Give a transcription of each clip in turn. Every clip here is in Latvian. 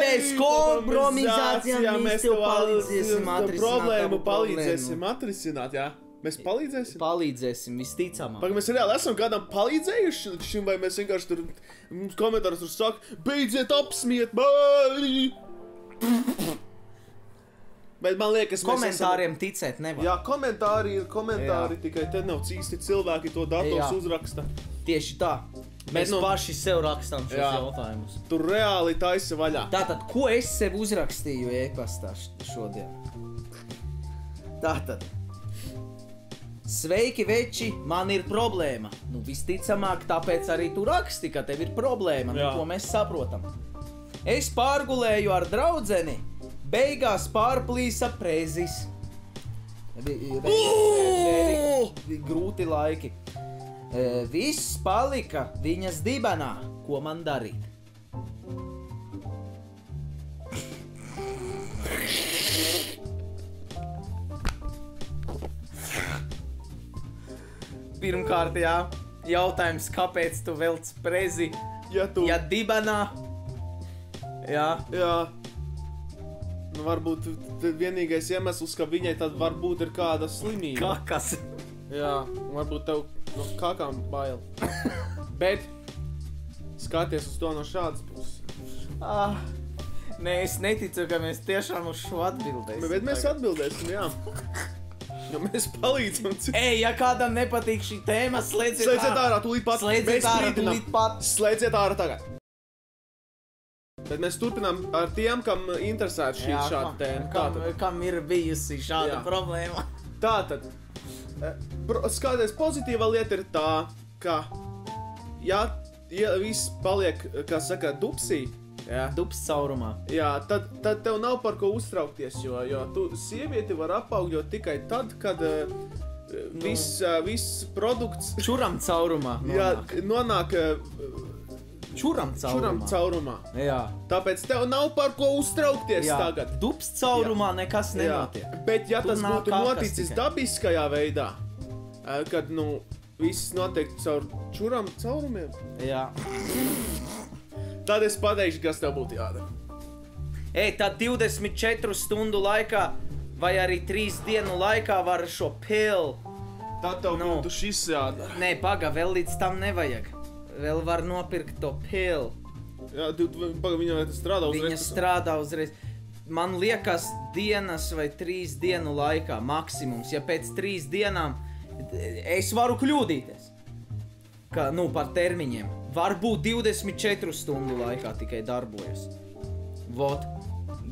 Bez kompromizācijām mēs tev palīdzēsim atrisināt problēmu. Palīdzēsim atrisināt, jā. Mēs palīdzēsim. Palīdzēsim, visticamāk. Pagaidām, mēs reāli esam kādam palīdzējuši līdz šim, vai mēs vienkārši tur mums komentāros tur saka, beidziet apsmiet, bāri! Bet man liekas, Komentāriem ticēt nevar. Esam... Jā, komentāri ir komentāri, Jā. tikai te nav īsti cilvēki to dators Jā. uzraksta. Tieši tā. Mēs nu- nu, paši sev rakstām šos Jā. jautājumus. Tur reāli taisa vaļā. Tātad, ko es sev uzrakstīju e-pastā šodien? Tātad. Sveiki, veči, man ir problēma. Nu, visticamāk, tāpēc arī tu raksti, ka tev ir problēma. Nu, ko mēs saprotam? Es pārgulēju ar draugu, beigās pārplīsa prezis. Vi- Grūti laiki. E, Viss palika viņas dibenā. Ko man darīt? Pirmkārt, jā, jautājums, kāpēc tu velc prezi? Ja tu... Ja dibenā, jā, Jā. Nu, varbūt vienīgais iemesls, ka viņai tad varbūt ir kāda slimība. kakas. Jā, varbūt tev no kakām bail. Bet skaties uz to no šādas puses. Ah, nē, es neticu, ka mēs tiešām uz šo atbildēsim. Bet mēs tagad. atbildēsim, jā. Jo mēs palīdzam citiem. Ej, ja kādam nepatīk šī tēma, slēdziet, Slēdziet ārā, tūlīt pat. Slēdziet Mēs ārā, tūlīt pat. Slēdziet ārā tagad. Bet mēs turpinām ar tiem, kam interesē šī Jā, šāda tēma. Kam, kam ir bijusi šāda Jā. problēma? Tātad, eh, pro- skaties, pozitīva lieta ir tā, ka, ja, ja viss paliek, kā saka, dupsī, jā, Dubs caurumā. jā tad, tad tev nav par ko uztraukties, jo, jo tu sievieti var apaugļot tikai tad, kad uh, viss, uh, viss produkts Čuram caurumā. jā, nonāk. nonāk uh, Čuram caurumā. caurumā. Jā. Tāpēc tev nav par ko uztraukties Jā. tagad. Dubs caurumā nekas nenotiek. Bet, ja Tur tas būtu noticis dabiskajā veidā, kad nu, viss notiek caur čurām caurumiem, Jā. tad es pateikšu, kas tev būtu jādara. Ej, tad 24 stundu laikā vai arī 3 dienu laikā var šo pilu. Tad tev Nu. būtu šis jādara. Nē, paga, vēl līdz tam nevajag. Vēl var nopirkt to pilu. Jā, tu, tu, paga, viņa strādā uzreiz. Viņa strādā uzreiz. Man liekas, dienas vai trīs dienu laikā maksimums. Ja pēc trīs dienām es varu kļūdīties, ka nu par termiņiem, varbūt 24 stundu laikā tikai darbojas. Vot,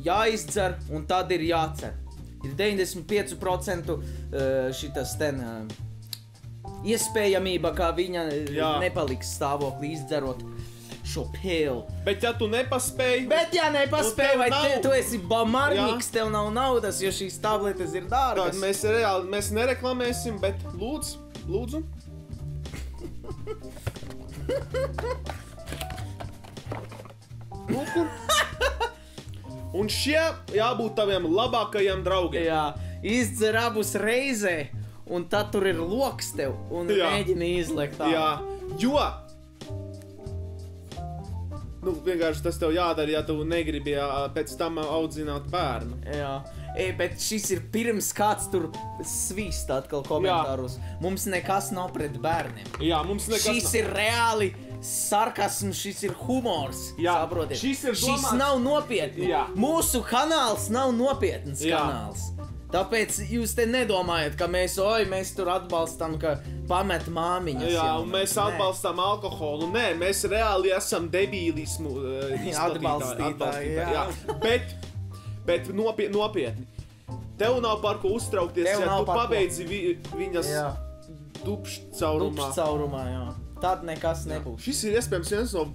jāizdzer un tad ir jācer. Ir 95% eh, šitas ten. eh, Iespējamība, ka viņa eh, Jā. nepaliks stāvoklī izdzerot šo pilu. Bet, ja tu nepaspēji, Bet, ja nepaspēji, Nu, vai nav. te, tu esi bamarīgs, tev nav naudas, jo šīs tabletes ir tad dārgas. mēs reāli mēs nereklamēsim, bet lūdzu, lūdzu. Lūk, un- Un šie jābūt taviem labākajiem draugiem. Jā, izdzer abus reizē, un tad tur ir loks tev, un Jā. mēģini izlekt. Jā, jo. Nu, vienkārši tas tev jādara, ja tu negribi ā, pēc tam audzināt bērnu. Jā. E, bet šis ir pirms kāds tur svīst atkal komentāros. Mums nekas nav pret bērniem. Jā, mums nekas Šis ir reāli sarkasms, šis ir humors. Jā, saprotiet? šis ir šis domāts- nav nopietni. Jā. Mūsu kanāls nav nopietns Jā. kanāls. Tāpēc jūs te nedomājat, ka mēs, oi, mēs tur atbalstam, ka pamet māmiņas. Jā, jaunās. un mēs Nē. atbalstām alkoholu. Nē, mēs reāli esam debīlismu uh, Atbalstītāji, atbalstītāji, jā. Bet, bet nopietni, nopietni. Tev nav par ko uztraukties, Tev ja tu pabeidzi vi, viņas Jā. dubšu caurumā. Dubs caurumā, jā. Tad nekas nebūs. Šis ir iespējams viens no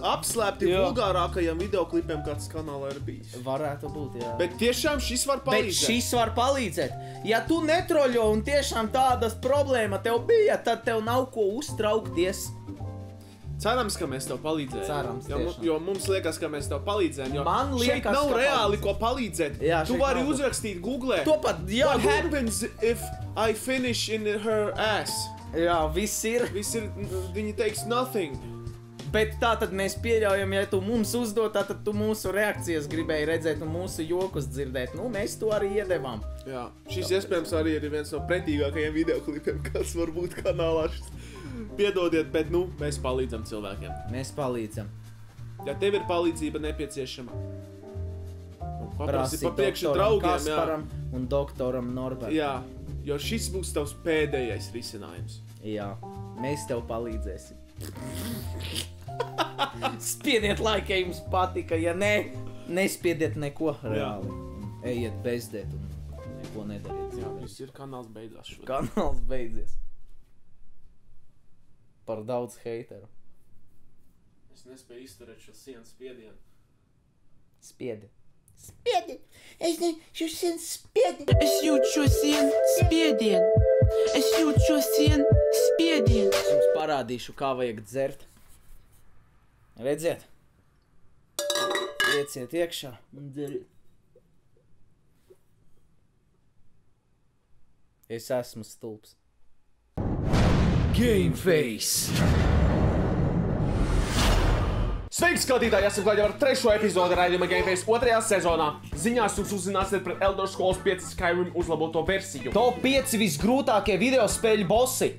apslēpti Jā. vulgārākajiem videoklipiem, kāds kanālā ir bijis. Varētu būt, jā. Bet tiešām šis var Bet palīdzēt. šis var palīdzēt. Ja tu netroļo un tiešām tādas problēmas tev bija, tad tev nav ko uztraukties. Cerams, ka mēs tev palīdzējām. Cerams, jo, tiešām. jo mums liekas, ka mēs tev palīdzējām. Jo Man liekas, nav ka reāli palīdz. ko palīdzēt. Jā, tu vari nav uzrakstīt Google. To pat What jābūt. happens if I finish in her ass? Jā, viss ir. Viss ir, viņi teiks nothing. Bet tā tad mēs pieļaujam, ja tu mums uzdod, tad tu mūsu reakcijas gribēji redzēt un mūsu jokus dzirdēt. Nu, mēs to arī iedevām. Jā, šis iespējams arī ir viens no pretīgākajiem videoklipiem, kas var būt kanālā. Šis. Piedodiet, bet nu, mēs palīdzam cilvēkiem. Mēs palīdzam. Ja tev ir palīdzība nepieciešama, nu, paprasti Prasi pa priekšu doktoram draugiem. Jā. Kasparam un doktoram Norbertam. jā, jo šis būs tavs pēdējais risinājums. Jā, mēs tev palīdzēsim. Spiediet laiku, ja jums patika. Ja nē, nespiediet neko reāli. Ejiet bezdēt un neko nedariet. Jā, viss ir kanāls beidzās šodien. Kanāls beidzies. Par daudz heiteru. Es nespēju izturēt šo sienas spiedienu. Spiedi. Spiediet! Es nejūtu sen spiediet! Es jūtos sien spiedienu. Es jūtos sien spiedienu. Es jums parādīšu, kā vajag dzert. Redziet, ieciet iekšā un dzeriet. Es esmu stulbs. Game face! Sveiki, skatītāji! Esam klāt jau ar trešo epizodi raidījuma Gameface otrajā sezonā. Ziņās jūs uzzināsiet par Elder Scrolls 5 Skyrim uzlaboto versiju. Top 5 visgrūtākie video spēļu bossi!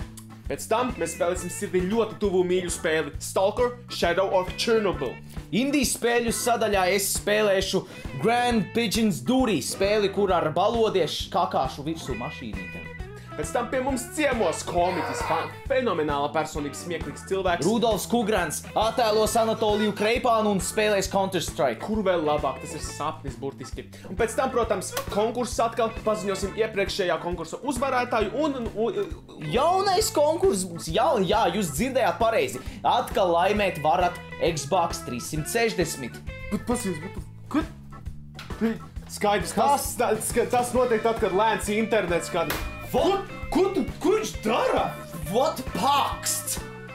Pēc tam mēs spēlēsim sirdī ļoti tuvu mīļu spēli Stalker Shadow of Chernobyl. Indijas spēļu sadaļā es spēlēšu Grand Pigeons Duty spēli, kur ar balodiešu kakāšu virsū mašīnītēm. Pēc tam pie mums ciemos komiķis, fenomenāla personība, smieklīgs cilvēks. Rudolfs Kungrants attēlos Anatoliju Kreipānu un spēlēs Counter-Strike. Kur vēl labāk, tas ir sapnis burtiski. Un pēc tam, protams, konkurss atkal paziņosim iepriekšējā konkursa uzvarētāju un, un, un Jaunais konkurss būs, jā, jā, jūs dzirdējāt pareizi. Atkal laimēt varat Xbox 360. Bet pasies, bet. Kad? Skaidrs, tas, tas, tas notiek tad, kad lēns internets, kad... What? Ko tu, ko viņš dara? What pakst?